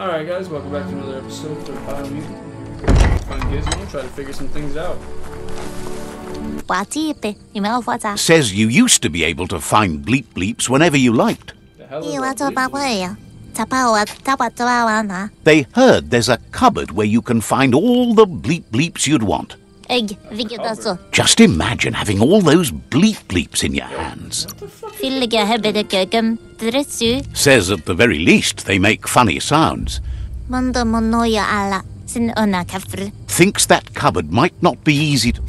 Alright guys, welcome back to another episode of Biomutant. Fun Gizmo, try to figure some things out. Says you used to be able to find bleep bleeps whenever you liked. The hell bleep? They heard there's a cupboard where you can find all the bleep bleeps you'd want egg. Just imagine having all those bleep bleeps in your hands. Says at the very least they make funny sounds. Thinks that cupboard might not be easy to...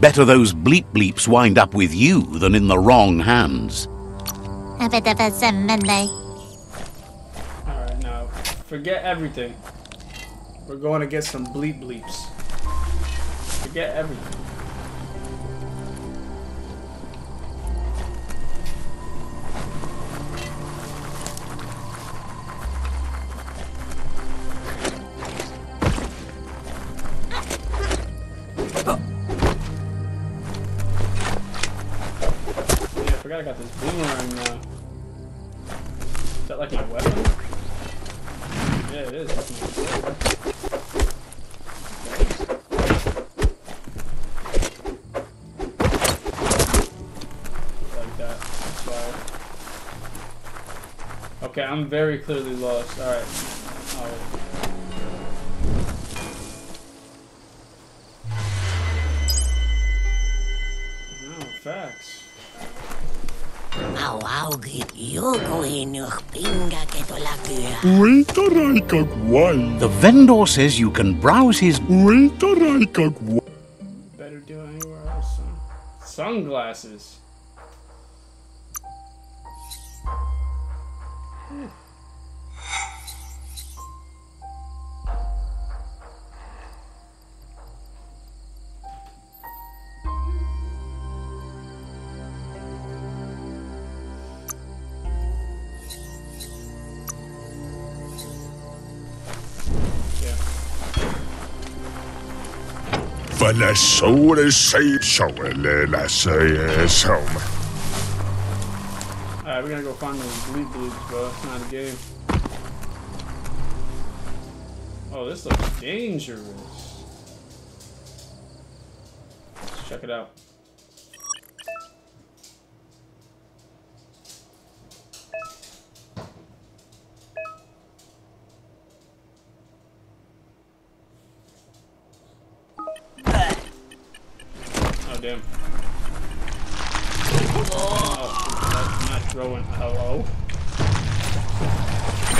Better those bleep bleeps wind up with you than in the wrong hands. Alright, now, forget everything. We're going to get some bleep bleeps. Forget everything. Yeah, I forgot I got this boomerang now. Is that like my weapon? Yeah, it is. Like that. Okay, I'm very clearly lost. Alright. The vendor says you can browse his. Better do it anywhere else. Sunglasses. La solen sig solen la säger som. Alright, we're gonna go find those bleep bleeps, bro. It's not a game. Oh, this looks dangerous. Let's check it out.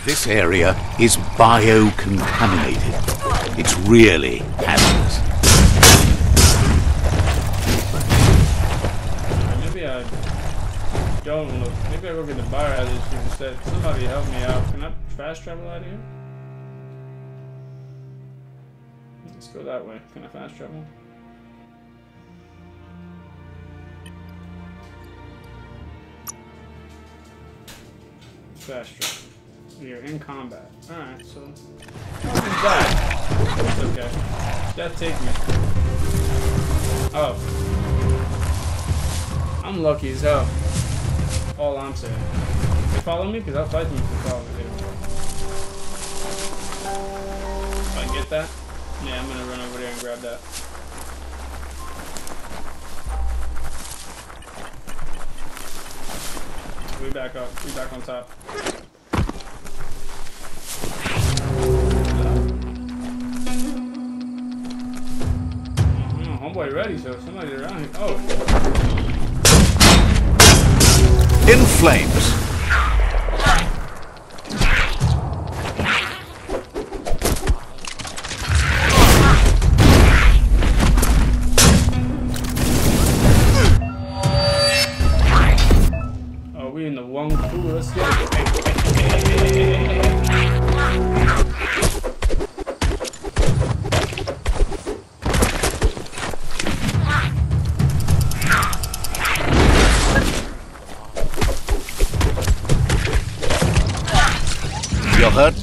This area is biocontaminated. It's really hazardous. Maybe I don't look. Maybe I go get the biohazard suit instead. Somebody help me out. Can I fast travel out of here? Let's go that way. Can I fast travel? Fast travel. You're in combat. Alright, so. Who's that? It's okay. Death take me. Oh. I'm lucky as hell. All I'm saying. Follow me? Because I'll fight them if they follow me. If I get that, yeah, I'm gonna run over there and grab that. We back up. We back on top. Homeboy ready, so somebody's around here. Oh, In flames.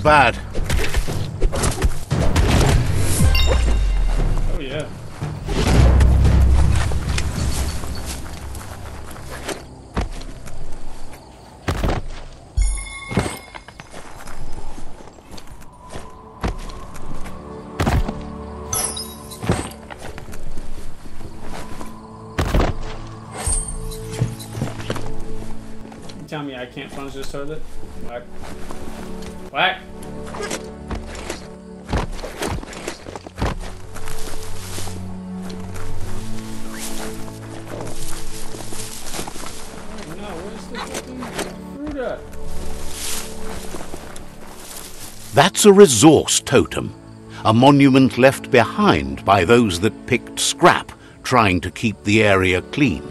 bad. Oh yeah. Tell me I can't punch this toilet? Whack. Whack! A resource totem, a monument left behind by those that picked scrap, trying to keep the area clean.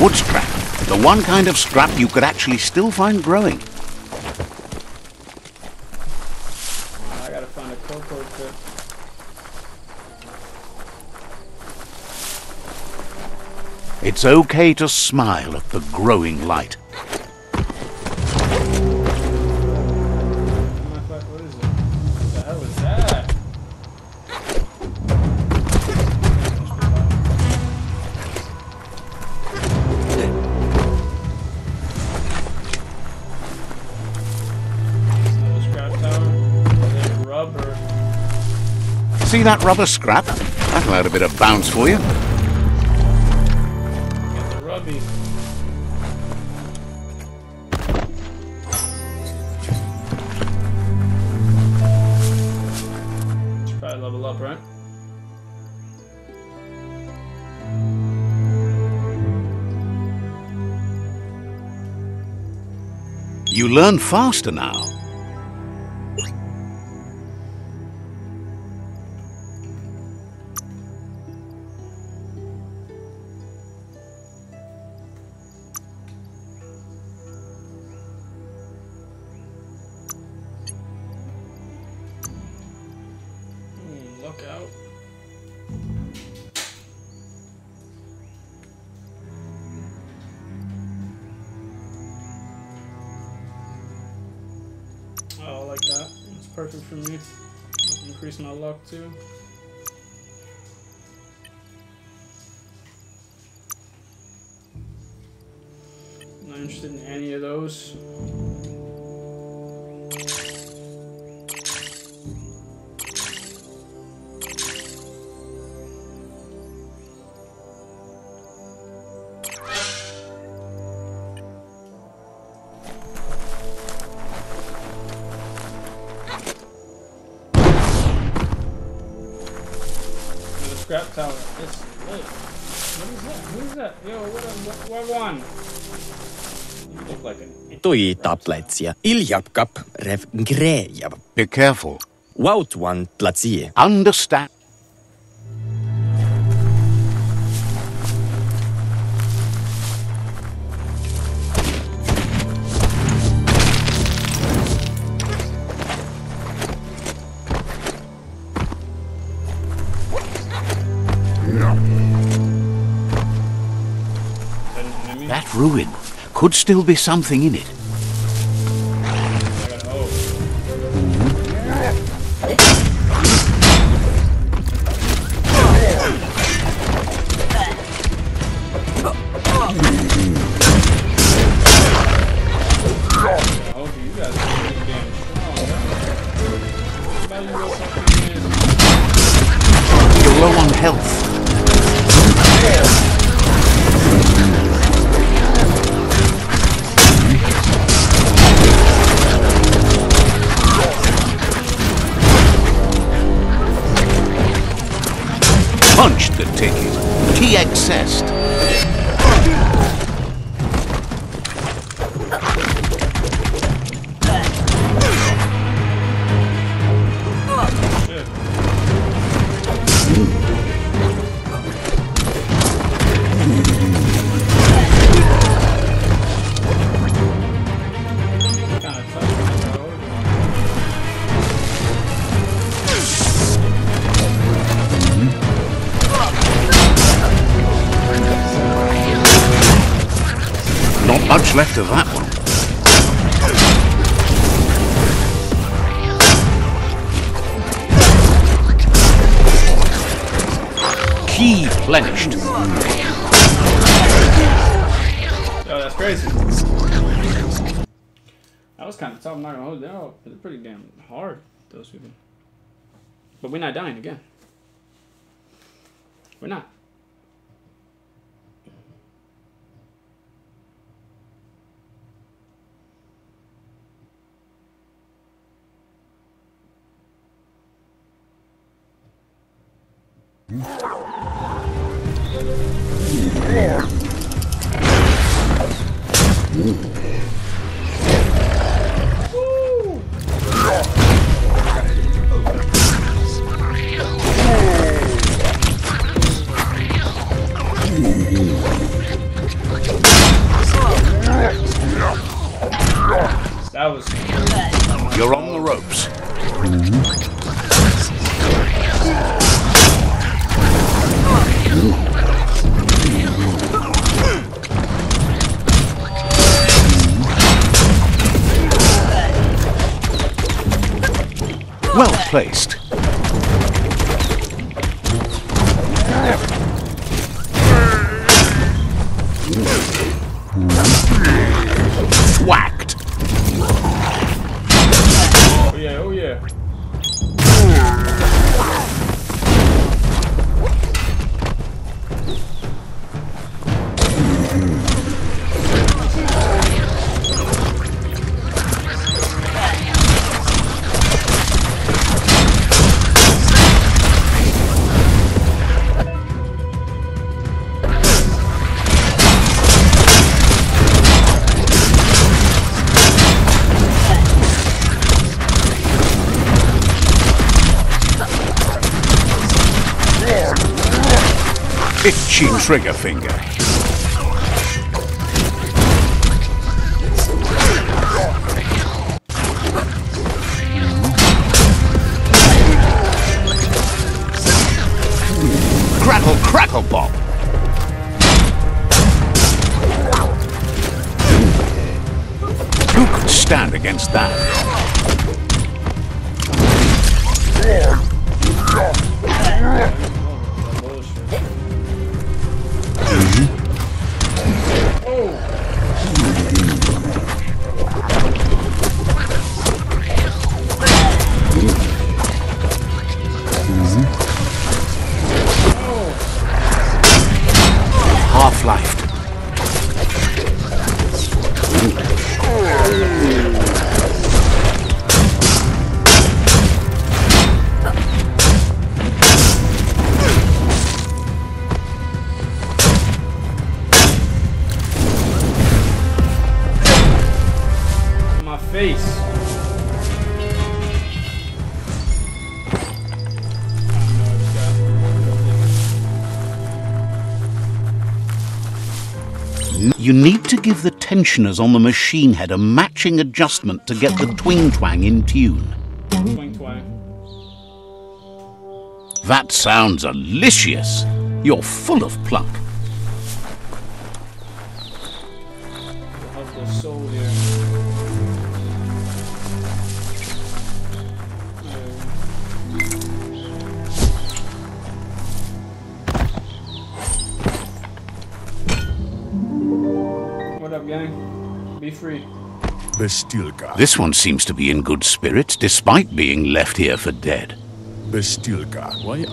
Wood scrap, the one kind of scrap you could actually still find growing. I gotta find a cocoa chip. It's okay to smile at the growing light. See that rubber scrap? That'll add a bit of bounce for you. Got the rubby. Level up, right? You learn faster now. Too. Not interested in any of those. Like an iljapkap rev ngrejav. Be careful. Wautuan tlatsie. Understand. an enemy. That ruin could still be something in it. Punched the ticket. Key much left of that one. Ki plenished. Yo, oh, that's crazy. That was kind of tough. I'm not gonna hold it out. They're pretty damn hard, those people. But we're not dying again. We're not. That trigger finger. Crackle, crackle, pop. Who could stand against that? Give the tensioners on the machine head a matching adjustment to get the twing twang in tune. That sounds delicious. You're full of pluck. Up, gang? Be free. Bestilka. This one seems to be in good spirits despite being left here for dead. Bestilka. Why?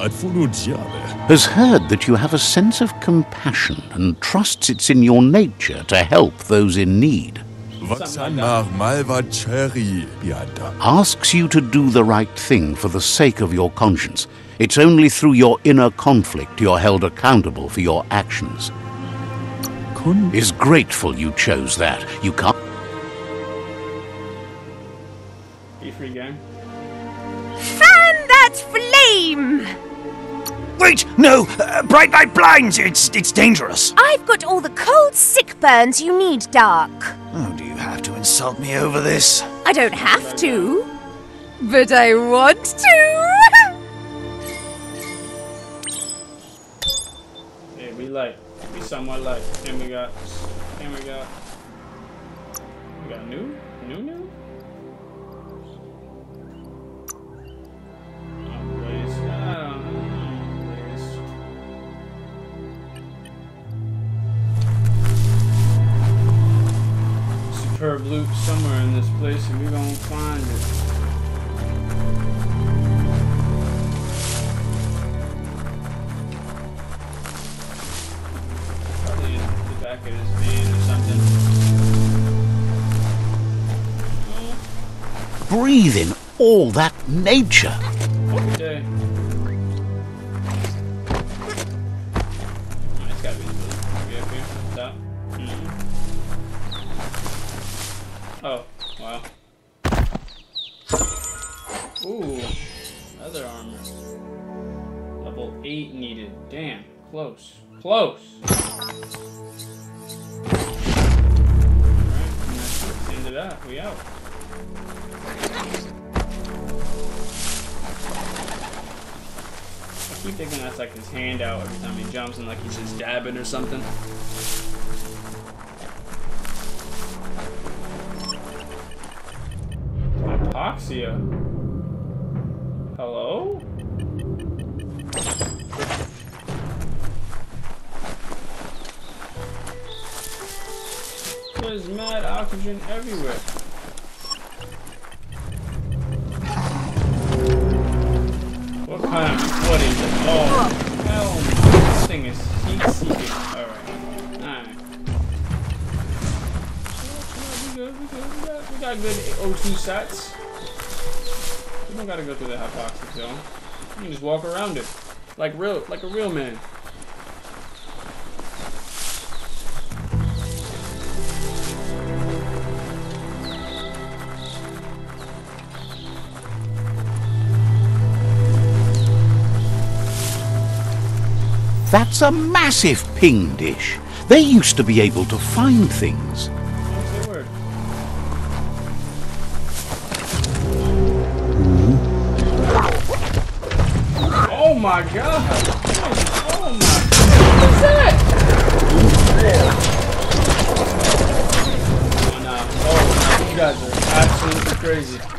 Has heard that you have a sense of compassion and trusts it's in your nature to help those in need. Vatsanar malva cherry. Biada. Asks you to do the right thing for the sake of your conscience. It's only through your inner conflict you're held accountable for your actions. Kun. Is grateful you chose that. You can't. Be free, game. Fan that flame! Wait, no! Uh, bright light blinds! It's it's dangerous! I've got all the cold sick burns you need, Dark. Oh, do you have to insult me over this? I don't have to, but I want to. hey, we light. Somewhat light. And we got. And we got. We got new? New, new? Superb loot somewhere in this place, and we're gonna find it. Breathe in all that nature. Like real, like a real man. That's a massive ping dish. They used to be able to find things. 飞机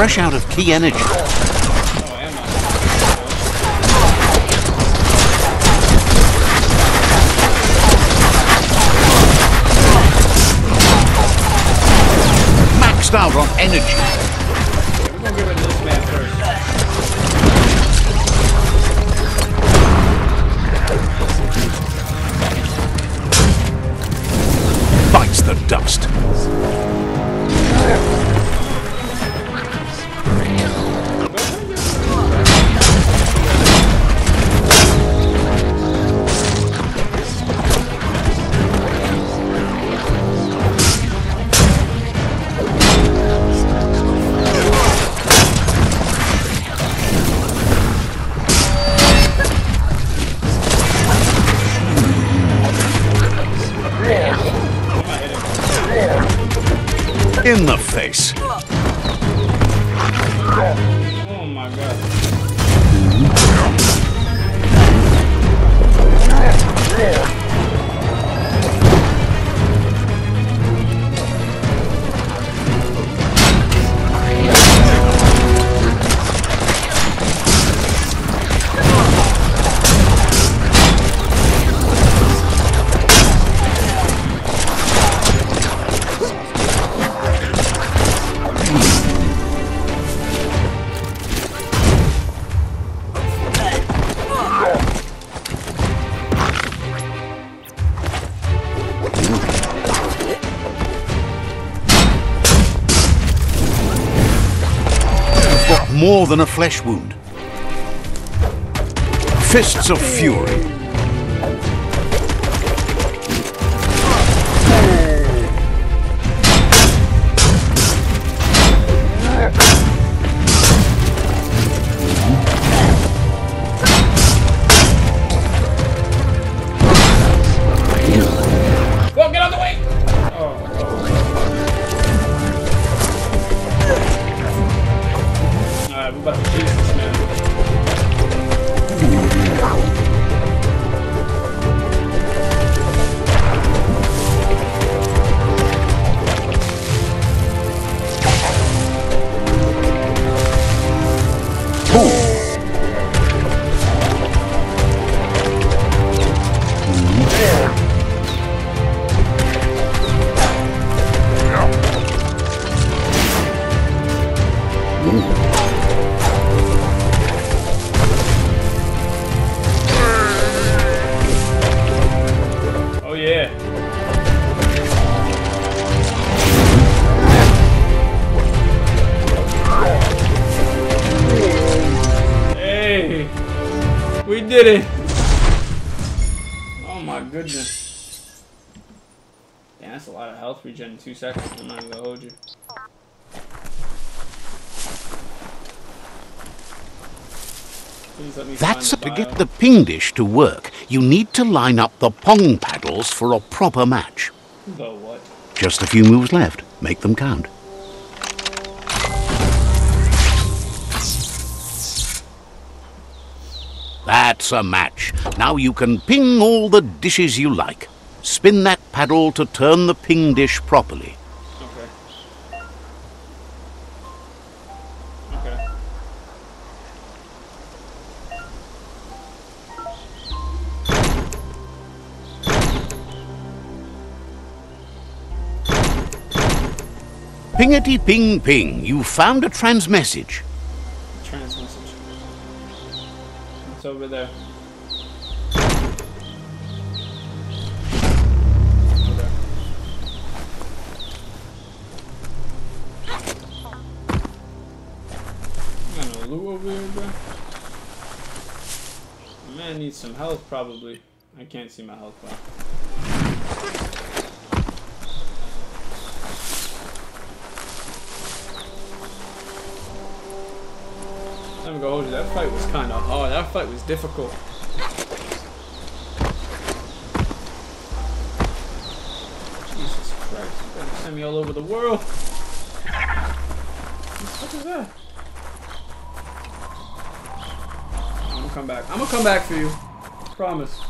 fresh out of Ki energy. Maxed out on energy. more than a flesh wound. Fists of Fury That's to get the ping dish to work. You need to line up the pong paddles for a proper match. The what? Just a few moves left. Make them count. That's a match. Now you can ping all the dishes you like. Spin that paddle to turn the ping dish properly. Pingety ping ping, you found a transmessage. Trans message. It's over there. Man needs some health, probably. I can't see my health bar. Fight was kind of hard. That fight was difficult. Jesus Christ! You better send me all over the world. What is that? I'm gonna come back. I'm gonna come back for you. Promise.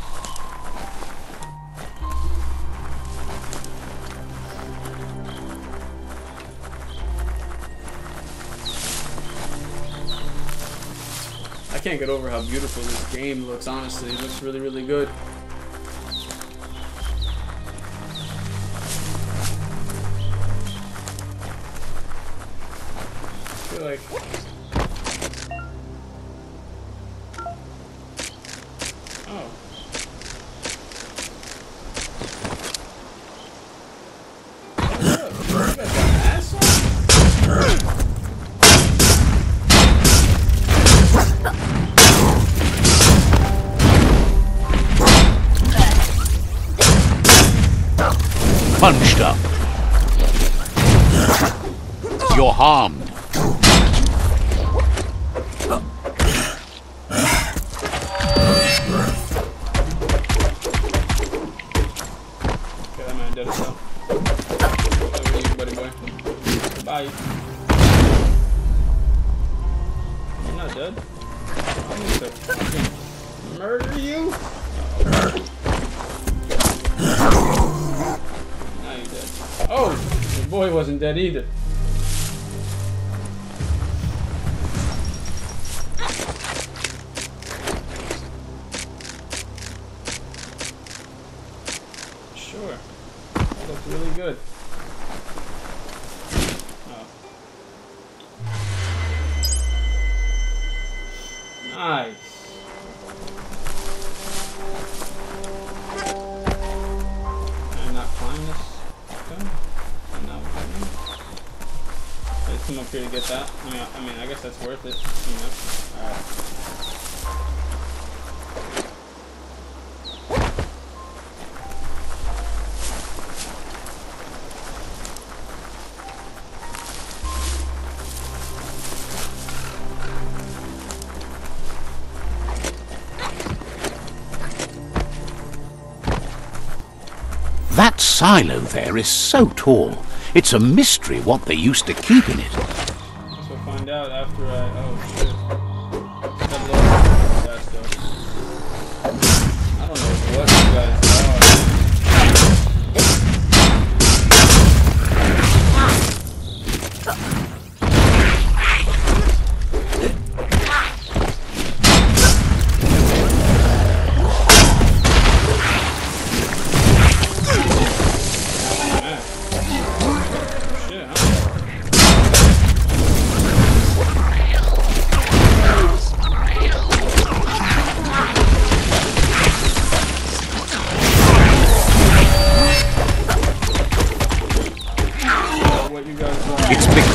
Can't get over how beautiful this game looks, honestly. It looks really, really good. Wasn't either. Silo there is so tall. It's a mystery what they used to keep in it. Find out after I. Oh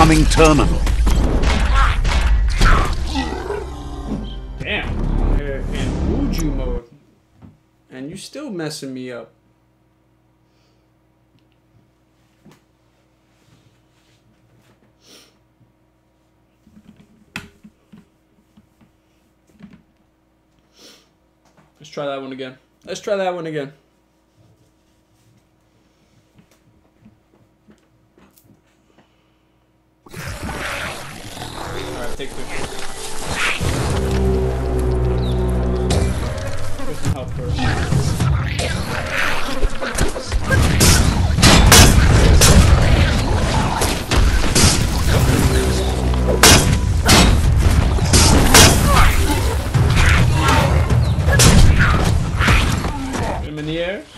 becoming terminal. Damn. In Uju And you still messing me up. Let's try that one again. Let's try that one again. Alright, take him in the air.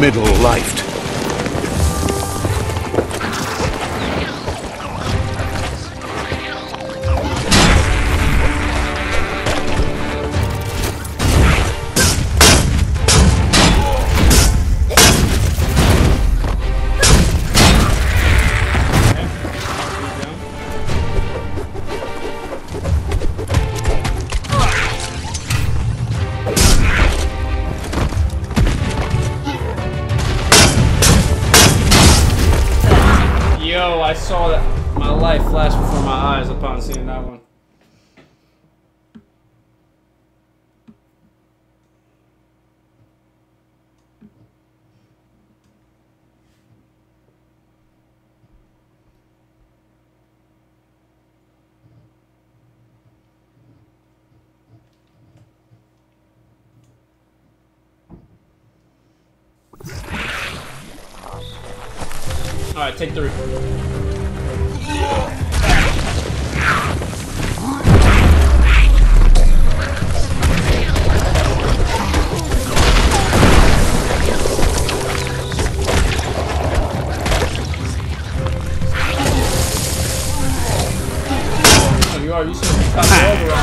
Middle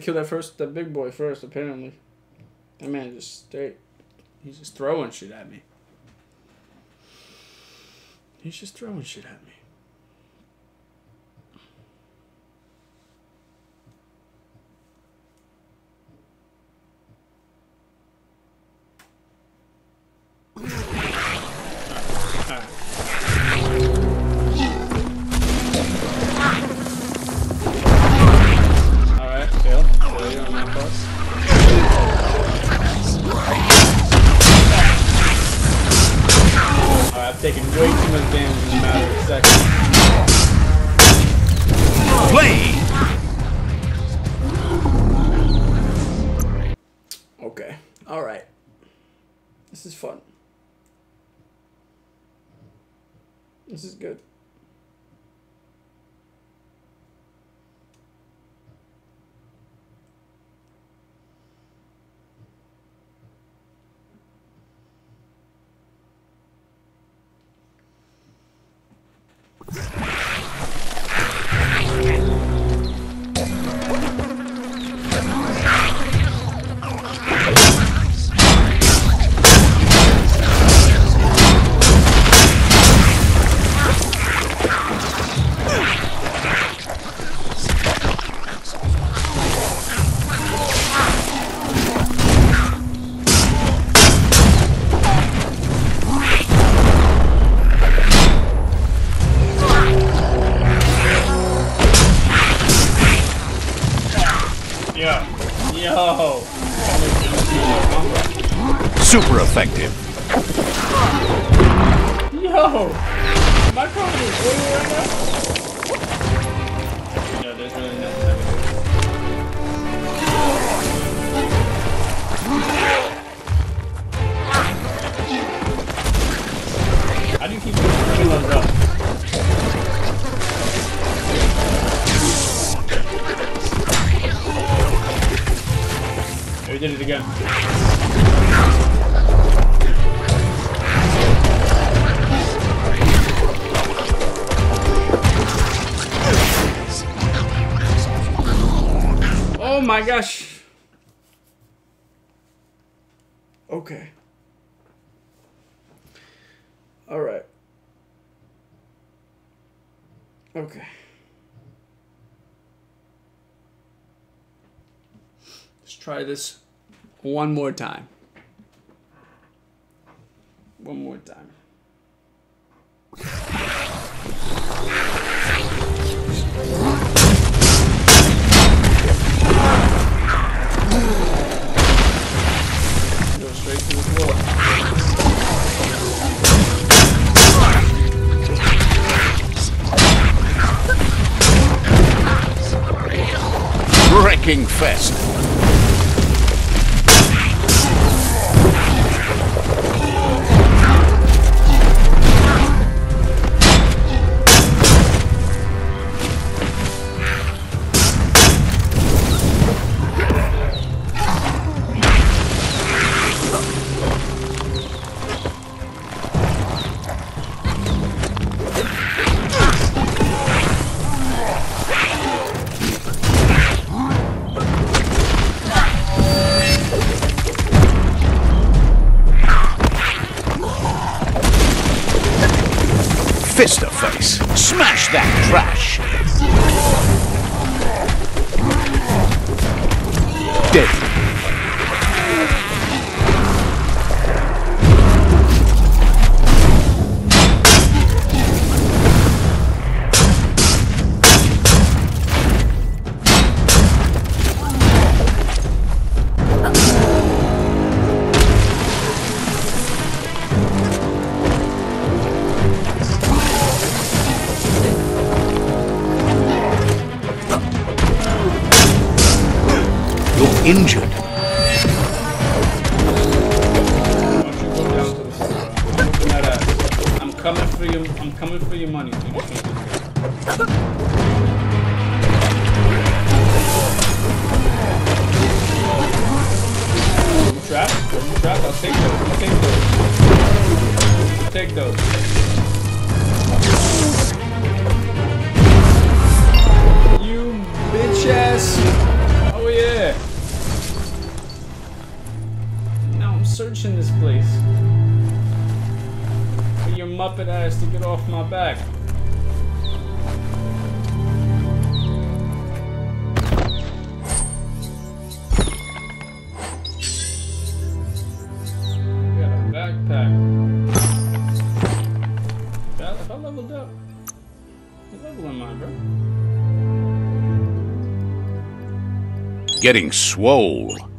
kill that first that big boy first, apparently. That man just straight he's just throwing shit at me. He's just throwing shit at me. my gosh. Okay. All right. Okay. Let's try this one more time. One more time. Wrecking fest. I'm this place. For your muppet ass to get off my back. Got a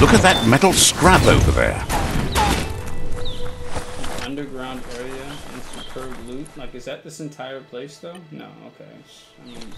Look at that metal scrap over there. Underground area and superb loot. Like, is that this entire place, though? No, okay. I mean...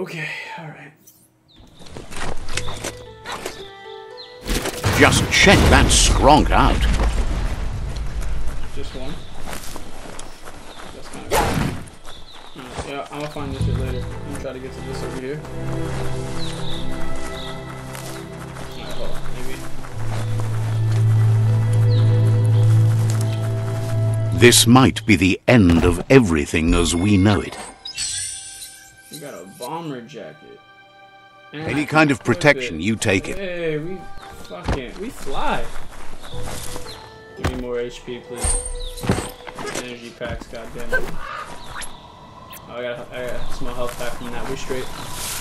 Okay, alright. Just check that skronk out. Just one. That's kind of cool. Yeah, I'm gonna find this shit later. I'm gonna try to get to this over here. Alright, hold. Maybe. This might be the end of everything as we know it. We got a bomber jacket. And Any kind of protection, you take it. Hey, we fucking, we fly. Give me more HP, please. Energy packs, goddammit. Oh, I got, I got a small health pack from that. We straight.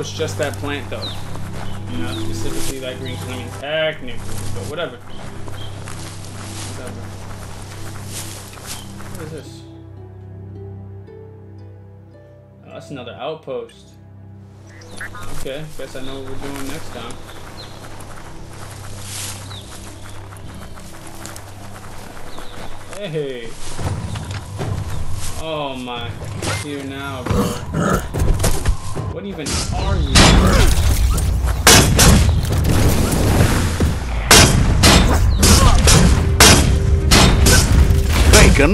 It's just that plant, though. You know, specifically that green. Mean, technically, but whatever. Whatever. What is this? Oh, that's another outpost. Okay, guess I know what we're doing next time. Hey. Oh my. Here now, bro. What even are you?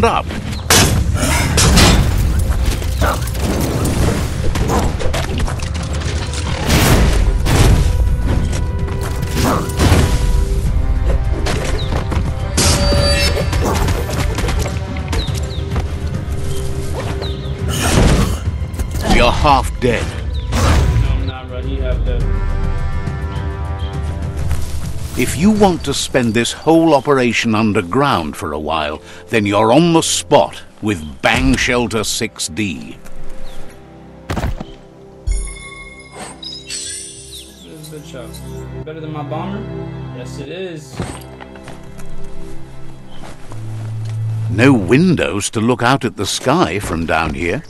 Up. You're half dead. If you want to spend this whole operation underground for a while, then you're on the spot with Bang Shelter 6D. This is a good shot. Better than my bomber? Yes, it is. No windows to look out at the sky from down here.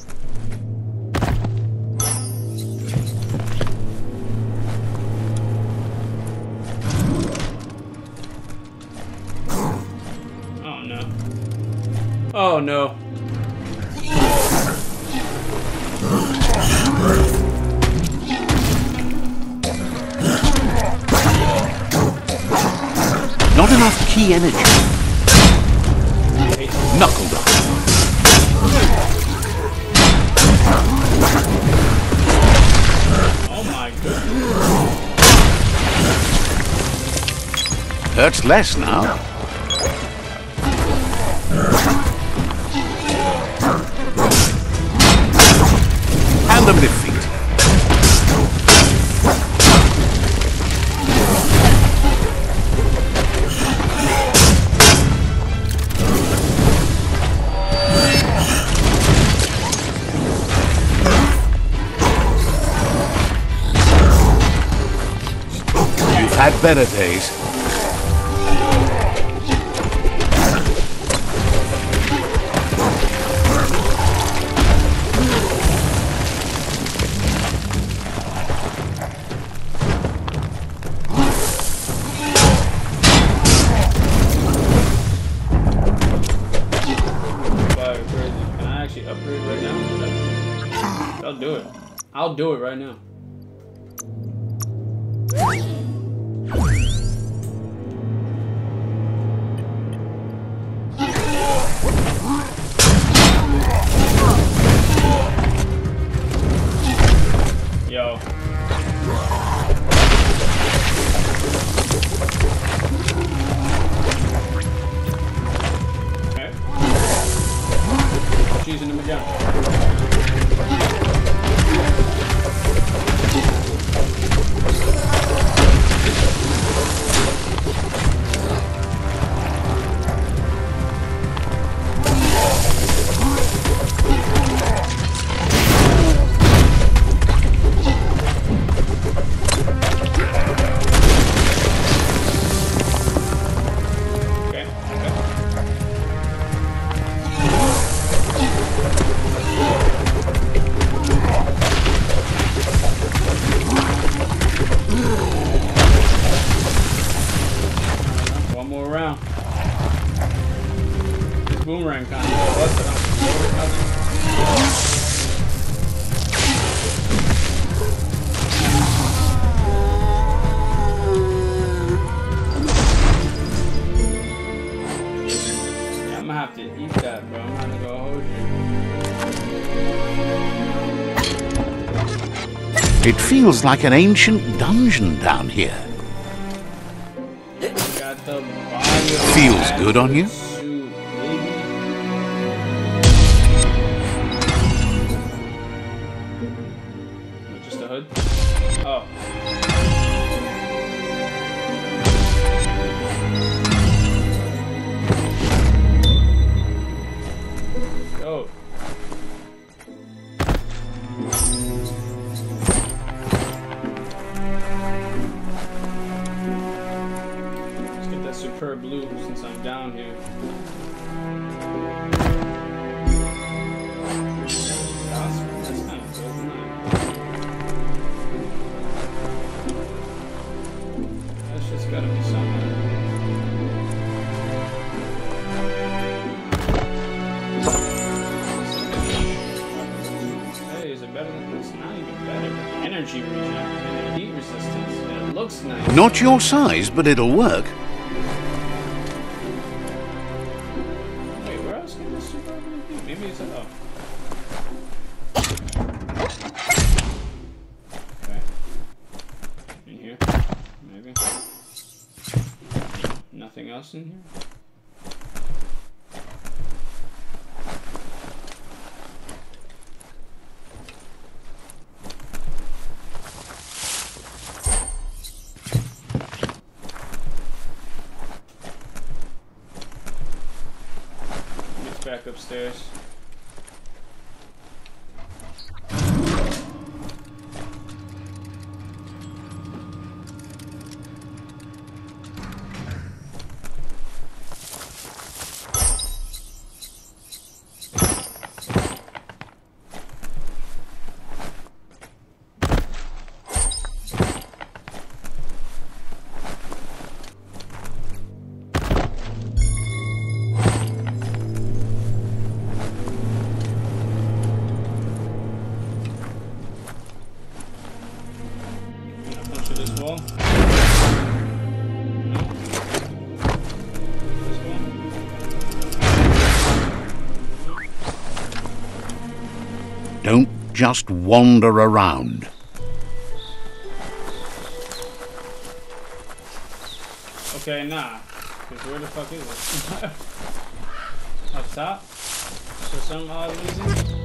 No. Not enough Ki energy. Knuckled up. Oh my goodness. Hurts less now. Them. You've had better days. I'll do it right now. Feels like an ancient dungeon down here. Feels good on you? Not your size, but it'll work. Just wander around. Okay, nah. Cause where the fuck is it? Up top? For some odd reason?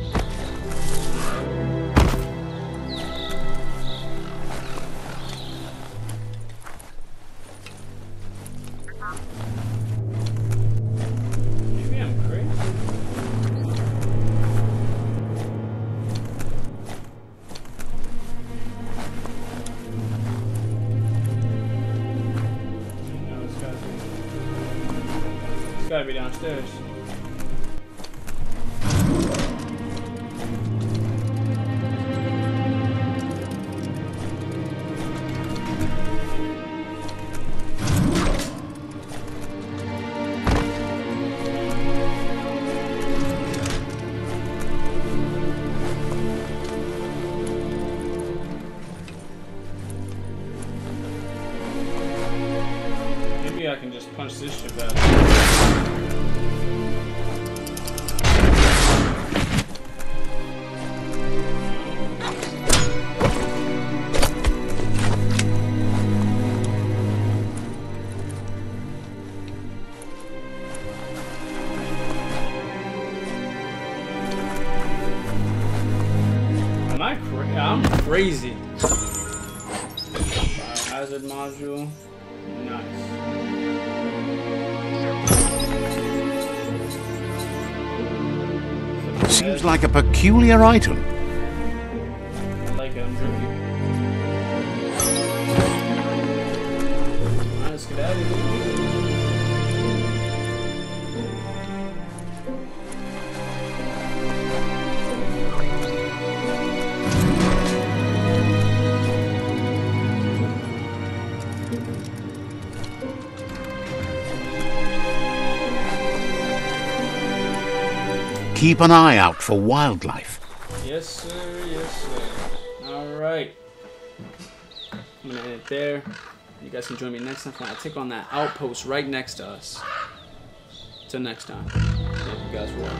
I can just punch this shit back. Like a peculiar item. Keep an eye out for wildlife. Yes, sir. Yes, sir. All right. I'm gonna end it there. You guys can join me next time when I take on that outpost right next to us. Till next time. Thank you guys for watching.